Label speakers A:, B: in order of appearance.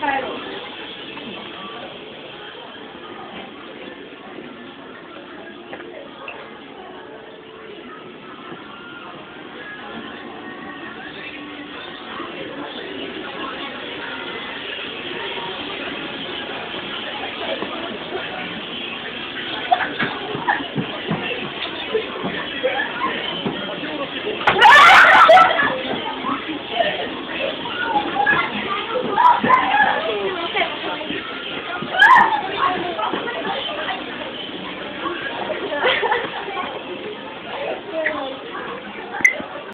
A: title.